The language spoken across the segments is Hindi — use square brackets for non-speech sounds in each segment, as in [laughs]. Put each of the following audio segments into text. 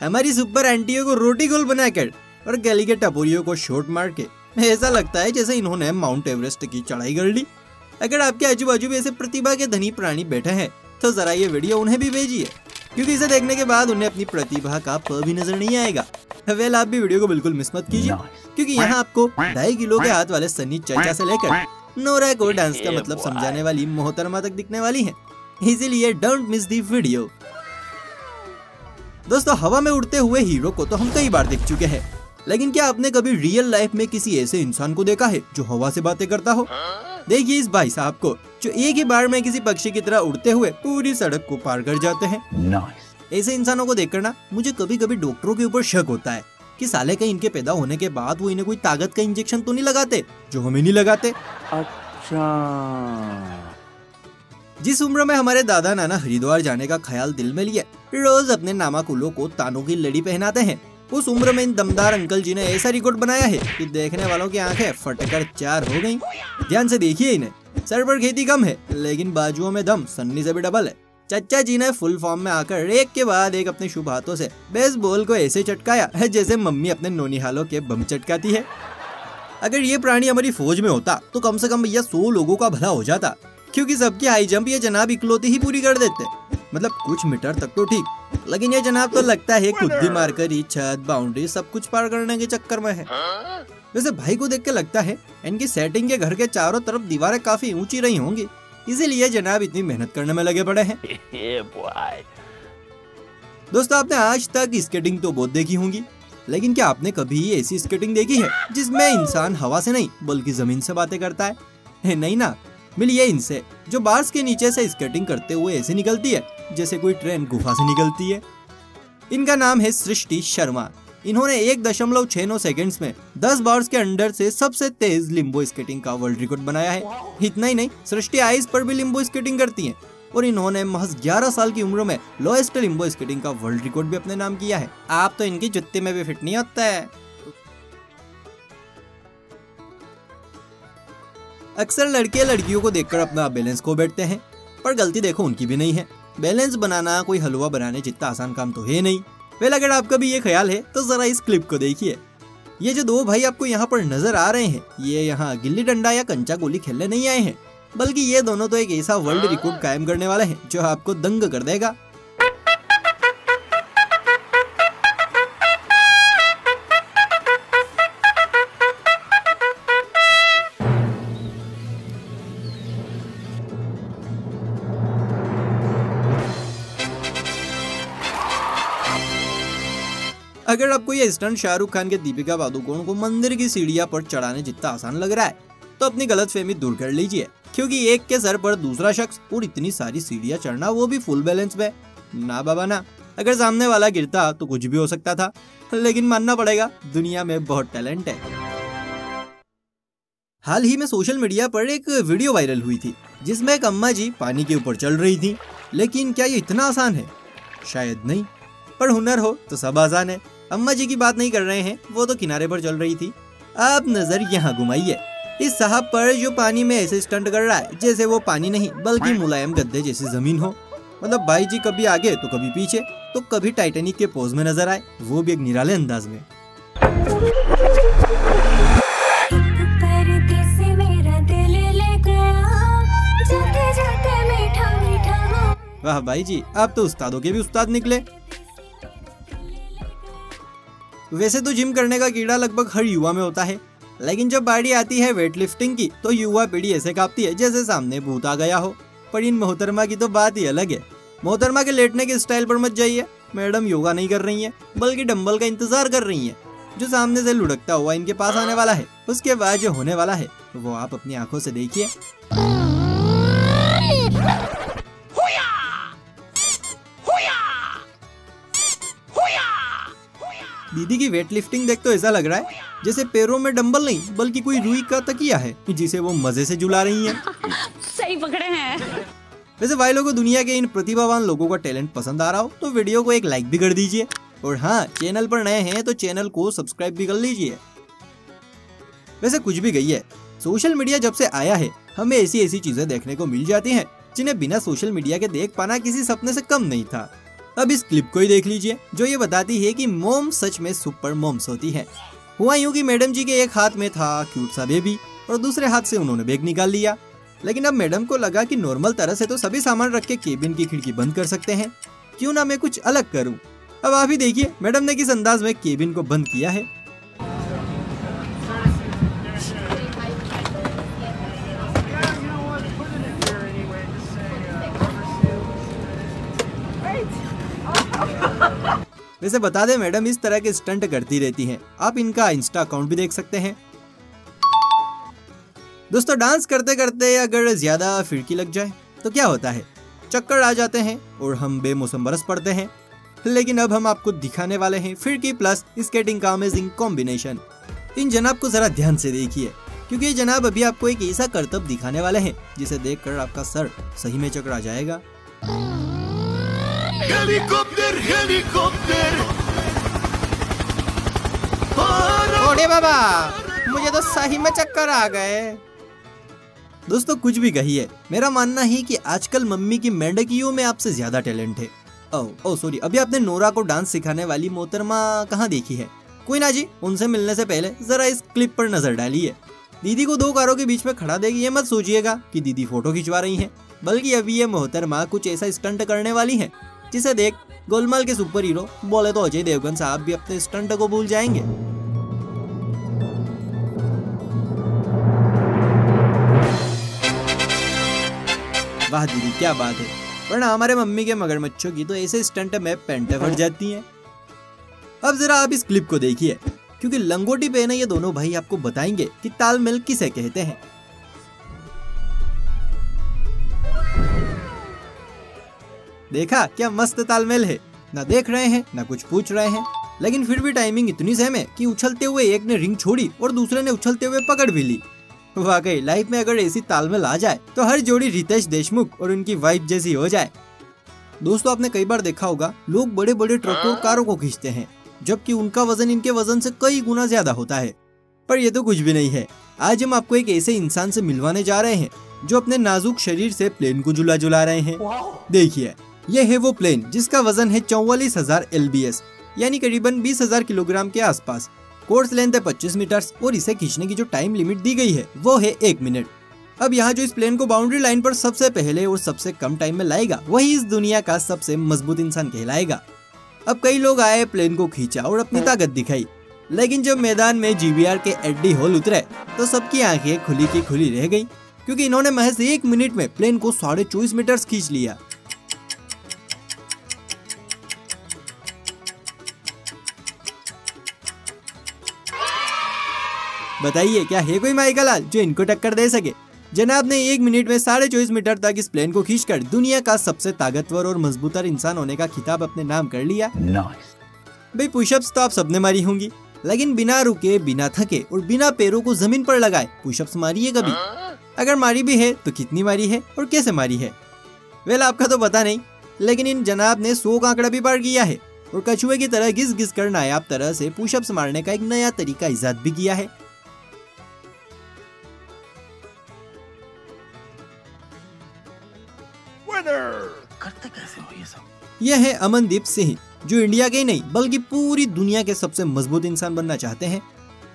हमारी सुपर आंटियों को रोटी गोल बनाकर और गली के टपोरियों को शॉट मार के। ऐसा लगता है जैसे इन्होंने माउंट एवरेस्ट की चढ़ाई कर ली। अगर आपके आजू बाजू भी ऐसे प्रतिभा के धनी प्राणी बैठे हैं तो जरा ये वीडियो उन्हें भी भेजिए। क्योंकि इसे देखने के बाद उन्हें अपनी प्रतिभा का प भी नज़र नहीं आएगा। वेल, आप भी वीडियो को बिल्कुल मिस मत कीजिए। क्योंकि यहाँ आपको ढाई किलो के हाथ वाले सनी चाचा से लेकर नोरा को डांस का मतलब समझाने वाली मोहतरमा तक दिखने वाली है। इसीलिए डोंट मिस दी वीडियो दोस्तों हवा में उड़ते हुए हीरो को तो हम कई बार देख चुके हैं। लेकिन क्या आपने कभी रियल लाइफ में किसी ऐसे इंसान को देखा है जो हवा से बातें करता हो? देखिए इस भाई साहब को जो एक ही बार में किसी पक्षी की तरह उड़ते हुए पूरी सड़क को पार कर जाते हैं। ऐसे इंसानों को देखकर ना मुझे कभी कभी डॉक्टरों के ऊपर शक होता है कि साले कहीं इनके पैदा होने के बाद वो इन्हें कोई ताकत का इंजेक्शन तो नहीं लगाते जो हमें नहीं लगाते। अच्छा। जिस उम्र में हमारे दादा नाना हरिद्वार जाने का ख्याल दिल में लिए, रोज अपने नामा नामाकुलों को तानों की लड़ी पहनाते हैं। उस उम्र में इन दमदार अंकल जी ने ऐसा रिकॉर्ड बनाया है कि देखने वालों की आँखें फटकर चार हो गईं। ध्यान से देखिए इन्हें। सर पर खेती कम है, लेकिन बाजुओं में दम सन्नी से भी डबल है। चच्चा जी ने फुल फॉर्म में आकर एक के बाद एक अपने शुभ हाथों से बेसबॉल को ऐसे चटकाया है जैसे मम्मी अपने नोनिहालों के बम चटकाती है। अगर ये प्राणी हमारी फौज में होता तो कम से कम भैया सौ लोगों का भला हो जाता। क्योंकि सबकी हाई जंप ये जनाब इकलौती ही पूरी कर देते। मतलब कुछ मीटर तक तो ठीक लेकिन ये जनाब तो लगता है खुद भी मारकर ही छत बाउंड्री सब कुछ पार करने के चक्कर में है। वैसे भाई को देख के लगता है इनकी सेटिंग के घर के चारों तरफ़ दीवारें काफ़ी ऊँची रही होंगी इसीलिए जनाब इतनी मेहनत करने में लगे पड़े हैं। [laughs] दोस्तों आपने आज तक स्केटिंग तो बहुत देखी होंगी लेकिन क्या आपने कभी ऐसी स्केटिंग देखी है जिसमें इंसान हवा से नहीं बल्कि ज़मीन से बातें करता है नहीं ना मिलिए इनसे, जो बार्स के नीचे से स्केटिंग करते हुए ऐसे निकलती है, जैसे कोई ट्रेन गुफा से निकलती है। इनका नाम है सृष्टि शर्मा। इन्होंने एक दशमलव छह नौ सेकेंड में दस बार्स के अंडर से सबसे तेज लिम्बो स्केटिंग का वर्ल्ड रिकॉर्ड बनाया है। इतना ही नहीं, सृष्टि आइस पर भी लिम्बो स्केटिंग करती हैं। और इन्होंने महज 11 साल की उम्र में लोएस्ट लिम्बो स्केटिंग का वर्ल्ड रिकॉर्ड भी अपने नाम किया है। आप तो इनकी जुत्ती में भी फिट नहीं होता। है अक्सर लड़के लड़कियों को देखकर अपना बैलेंस खो बैठते हैं पर गलती देखो उनकी भी नहीं है। बैलेंस बनाना कोई हलवा बनाने जितना आसान काम तो है नहीं। वेल अगर आपका भी ये ख्याल है तो जरा इस क्लिप को देखिए। ये जो दो भाई आपको यहाँ पर नज़र आ रहे हैं ये यहाँ गिल्ली डंडा या कंचा गोली खेलने नहीं आए हैं बल्कि ये दोनों तो एक ऐसा वर्ल्ड रिकॉर्ड कायम करने वाले हैं जो आपको दंग कर देगा। अगर आपको ये स्टंट शाहरुख खान के दीपिका पादुकोण को मंदिर की सीढ़िया पर चढ़ाने जितना आसान लग रहा है तो अपनी गलत फहमी दूर कर लीजिए, क्योंकि एक के सर पर दूसरा शख्स और इतनी सारी सीढ़ियाँ चढ़ना वो भी फुल बैलेंस में ना बाबा, ना। अगर सामने वाला गिरता तो कुछ भी हो सकता था, लेकिन मानना पड़ेगा, दुनिया में बहुत टैलेंट है। हाल ही में सोशल मीडिया पर एक वीडियो वायरल हुई थी, जिसमें एक अम्मा जी पानी के ऊपर चल रही थी, लेकिन क्या ये इतना आसान है? शायद नहीं, पर हुनर हो तो सब आसान है। अम्मा जी की बात नहीं कर रहे हैं, वो तो किनारे पर चल रही थी। आप नज़र यहाँ घुमाइए। इस साहब पर जो पानी में ऐसे स्टंट कर रहा है, जैसे वो पानी नहीं, बल्कि मुलायम गद्दे जैसी ज़मीन हो। मतलब भाई जी कभी आगे तो कभी पीछे तो कभी टाइटेनिक के पोज में नज़र आए, वो भी एक निराले अंदाज में। वाह भाई जी, आप तो उस्तादों के भी उस्ताद निकले। वैसे तो जिम करने का कीड़ा लगभग हर युवा में होता है, लेकिन जब बाड़ी आती है वेट लिफ्टिंग की तो युवा पीढ़ी ऐसे कांपती है जैसे सामने भूत आ गया हो। पर इन मोहतरमा की तो बात ही अलग है। मोहतरमा के लेटने के स्टाइल पर मत जाइए। मैडम योगा नहीं कर रही है, बल्कि डम्बल का इंतज़ार कर रही है। जो सामने से लुढ़कता हुआ इनके पास आने वाला है, उसके बाद जो होने वाला है, वो आप अपनी आँखों से देखिए। दीदी की वेट लिफ्टिंग देख तो ऐसा लग रहा है जैसे पैरों में डंबल नहीं बल्कि कोई रुई का तकिया है जिसे वो मज़े से झुला रही हैं। [laughs] सही पकड़े हैं। वैसे भाई लोगों दुनिया के इन प्रतिभावान लोगों का टैलेंट पसंद आ रहा हो तो वीडियो को एक लाइक भी कर दीजिए। और हाँ चैनल पर नए हैं तो चैनल को सब्सक्राइब भी कर लीजिए। वैसे कुछ भी गई है सोशल मीडिया जब से आया है हमें ऐसी ऐसी चीज़ें देखने को मिल जाती हैं जिन्हें बिना सोशल मीडिया के देख पाना किसी सपने से कम नहीं था। अब इस क्लिप को ही देख लीजिए, जो ये बताती है कि मोम सच में सुपर मोम्स होती है। हुआ यूँ कि मैडम जी के एक हाथ में था क्यूट सा बेबी, और दूसरे हाथ से उन्होंने बैग निकाल लिया। लेकिन अब मैडम को लगा कि नॉर्मल तरह से तो सभी सामान रख के केबिन की खिड़की बंद कर सकते हैं। क्यों ना मैं कुछ अलग करूँ? अब आप ही देखिए, मैडम ने किस अंदाज में केबिन को बंद किया है। वैसे बता दें, मैडम इस तरह के स्टंट करती रहती हैं। आप इनका इंस्टा अकाउंट भी देख सकते हैं। दोस्तों, डांस करते करते अगर ज़्यादा फिरकी लग जाए तो क्या होता है? चक्कर आ जाते हैं और हम बेमौसम बरस पड़ते हैं। लेकिन अब हम आपको दिखाने वाले हैं फिरकी प्लस स्केटिंग का अमेजिंग कॉम्बिनेशन इन जनाब को जरा ध्यान से देखिए, क्योंकि जनाब अभी आपको एक ऐसा करतब दिखाने वाले हैं, जिसे देखकर आपका सर सही में चकरा जाएगा। हेलीकॉप्टर हेलीकॉप्टर ओडे बाबा मुझे तो सही में चक्कर आ गए। दोस्तों कुछ भी कहिए। मेरा मानना है कि आजकल मम्मी की मेंढकियों में आपसे ज़्यादा टैलेंट है। ओ ओ सॉरी अभी आपने नोरा को डांस सिखाने वाली मोहतरमा कहाँ देखी है? कोई ना जी उनसे मिलने से पहले जरा इस क्लिप पर नज़र डालिए। दीदी को दो कारों के बीच में खड़ा देगी ये मत सोचिएगा कि दीदी फ़ोटो खिंचवा रही हैं बल्कि अभी ये मोहतरमा कुछ ऐसा स्टंट करने वाली हैं जिसे देख गोलमाल के सुपर हीरो बोले तो अजय देवगन साहब भी अपने स्टंट को भूल जाएँगे। वाह दीदी, क्या बात है। वरना हमारे मम्मी के मगरमच्छों की तो ऐसे स्टंट में पेंटे फट जाती हैं। अब जरा आप इस क्लिप को देखिए, क्योंकि लंगोटी पहने ये दोनों भाई आपको बताएँगे कि तालमेल किसे कहते हैं। देखा क्या मस्त तालमेल है? ना देख रहे हैं ना कुछ पूछ रहे हैं। लेकिन फिर भी टाइमिंग इतनी सेम है कि उछलते हुए एक ने रिंग छोड़ी और दूसरे ने उछलते हुए पकड़ भी ली। वाकई लाइफ में अगर ऐसी तालमेल आ जाए तो हर जोड़ी रितेश देशमुख और उनकी वाइफ जैसी हो जाए। दोस्तों आपने कई बार देखा होगा लोग बड़े बड़े ट्रकों और कारों को खींचते हैं जबकि उनका वज़न इनके वज़न से कई गुना ज़्यादा होता है। पर ये तो कुछ भी नहीं है। आज हम आपको एक ऐसे इंसान से मिलवाने जा रहे हैं जो अपने नाजुक शरीर से प्लेन को झुला झुला रहे हैं। देखिए ये है वो प्लेन जिसका वज़न है चौवालीस हज़ार एल बी एस यानी करीबन बीस हज़ार किलोग्राम के आसपास। कोर्स लेंथ है 25 मीटर और इसे खींचने की जो टाइम लिमिट दी गई है, वो है एक मिनट अब यहाँ जो इस प्लेन को बाउंड्री लाइन पर सबसे पहले और सबसे कम टाइम में लाएगा, वही इस दुनिया का सबसे मज़बूत इंसान कहलाएगा। अब कई लोग आए प्लेन को खींचा और अपनी ताकत दिखाई, लेकिन जब मैदान में जीवीआर के एड्डी होल उतरे तो सबकी आँखें खुली की खुली रह गई, क्योंकि इन्होंने महज एक मिनट में प्लेन को साढ़े चौबीस मीटर खींच लिया। बताइए क्या है कोई माइकल लाल जो इनको टक्कर दे सके? जनाब ने एक मिनट में साढ़े चौबीस मीटर तक इस प्लेन को खींचकर दुनिया का सबसे ताकतवर और मजबूतर इंसान होने का खिताब अपने नाम कर लिया। भाई पुशअप्स तो आप सबने मारी होंगी। लेकिन बिना रुके बिना थके और बिना पैरों को ज़मीन पर लगाए पुशअप्स मारिए कभी। अगर मारी भी है तो कितनी मारी है और कैसे मारी है? वेल आपका तो पता नहीं लेकिन इन जनाब ने सौ का आंकड़ा भी पार किया है और कछुए की तरह घिस घिस कर नायाब तरह से पुशअप्स मारने का एक नया तरीका ईजाद भी किया है। करते कैसे हो ये सब? यह है अमनदीप सिंह जो इंडिया के ही नहीं बल्कि पूरी दुनिया के सबसे मज़बूत इंसान बनना चाहते हैं।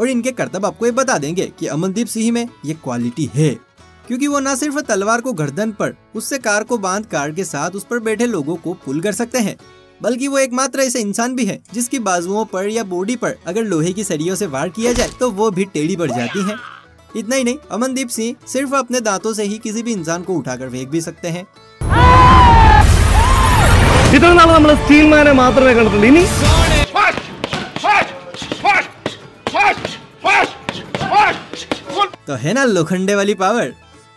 और इनके करतब आपको ये बता देंगे कि अमनदीप सिंह में ये क्वालिटी है। क्योंकि वो न सिर्फ़ तलवार को गर्दन पर उससे कार को बाँध कार के साथ उस पर बैठे लोगों को पुल कर सकते हैं बल्कि वो एकमात्र ऐसे इंसान भी है जिसकी बाजुओं पर या बॉडी पर अगर लोहे की सरियों से वार किया जाए तो वो भी टेढ़ी पड़ जाती है। इतना ही नहीं अमनदीप सिंह सिर्फ़ अपने दांतों से ही किसी भी इंसान को उठाकर फेंक भी सकते हैं। ഇത്ര നാൾ നമ്മൾ സ്റ്റീൽമാനെ മാത്രമേ കണ്ടിട്ടുള്ളൂ ഇനി तो है ना लोखंडे वाली पावर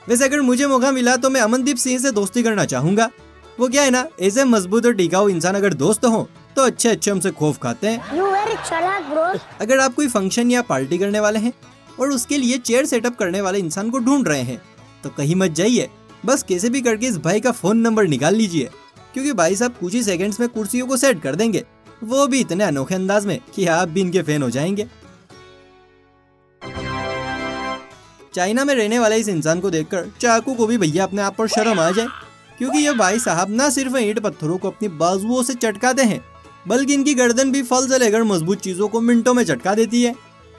वैसे अगर मुझे मौका मिला तो मैं अमनदीप सिंह से दोस्ती करना चाहूंगा वो क्या है ना ऐसे मजबूत और टिकाऊ इंसान अगर दोस्त हो तो अच्छे अच्छे हमसे खौफ खाते हैं You very chalak, bro. अगर आप कोई फंक्शन या पार्टी करने वाले हैं और उसके लिए चेयर सेटअप करने वाले इंसान को ढूंढ रहे हैं तो कहीं मत जाइए बस कैसे भी करके इस भाई का फोन नंबर निकाल लीजिए क्योंकि भाई साहब कुछ ही सेकंड्स में कुर्सियों को सेट कर देंगे। वो भी इतने अनोखे अंदाज में कि आप भी इनके फ़ैन हो जाएँगे। चाइना में रहने वाले इस इंसान को देखकर चाकू को भी भैया अपने आप पर शर्म आ जाए, क्योंकि ये भाई साहब न सिर्फ़ ईंट पत्थरों को अपनी बाजुओं से चटकाते हैं, बल्कि इनकी गर्दन भी फल से लेकर मज़बूत चीज़ों को मिनटों में चटका देती है।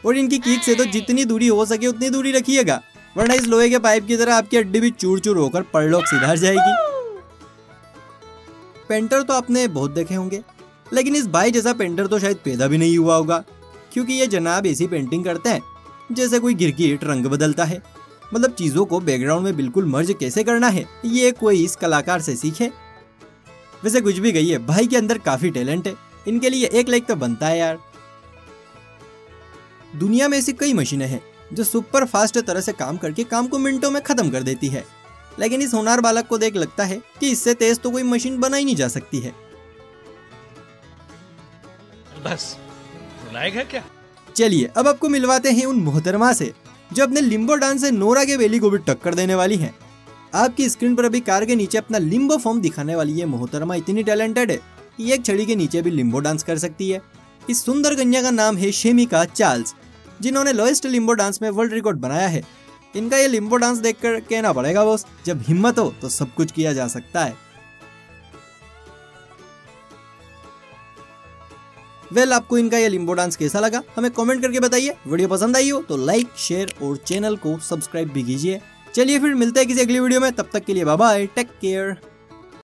और इनकी कीक से तो जितनी दूरी हो सके उतनी दूरी रखिएगा, वरना इस लोहे के पाइप की तरह आपकी हड्डी भी चूर चूर होकर परलोक सिधार जाएगी। पेंटर तो आपने बहुत देखे होंगे, लेकिन इस भाई जैसा पेंटर तो शायद पैदा भी नहीं हुआ होगा, क्योंकि ये जनाब ऐसी पेंटिंग करते हैं, जैसे कोई गिरगिट रंग बदलता है। मतलब चीज़ों को बैकग्राउंड में बिल्कुल मर्ज कैसे करना है, ये कोई इस कलाकार से सीखे। वैसे कुछ भी गई है भाई के अंदर काफ़ी टैलेंट है, इनके लिए एक लाइक तो बनता है यार। दुनिया में ऐसी कई मशीनें हैं, जो सुपर फास्ट तरह से काम करके काम को मिनटों में खत्म कर देती है। लेकिन इस होनार बालक को देख लगता है कि इससे तेज तो कोई मशीन बनाई नहीं जा सकती है। बस रुलाएगा क्या? चलिए अब आपको मिलवाते हैं उन मोहतरमा से जो अपने लिम्बो डांस से नोरा के बेली को भी टक्कर देने वाली हैं। आपकी स्क्रीन पर अभी कार के नीचे अपना लिम्बो फॉर्म दिखाने वाली ये मोहतरमा इतनी टैलेंटेड है कि एक छड़ी के नीचे भी लिम्बो डांस कर सकती है। इस सुंदर कन्या का नाम है शेमिका चार्ल्स जिन्होंने लोएस्ट लिम्बो डांस में वर्ल्ड रिकॉर्ड बनाया है। इनका ये लिम्बो डांस देख कर कहना पड़ेगा बॉस जब हिम्मत हो तो सब कुछ किया जा सकता है। वेल well, आपको इनका ये लिम्बो डांस कैसा लगा हमें कमेंट करके बताइए। वीडियो पसंद आई हो तो लाइक शेयर और चैनल को सब्सक्राइब भी कीजिए। चलिए फिर मिलते हैं किसी अगली वीडियो में तब तक के लिए बाय टेक केयर।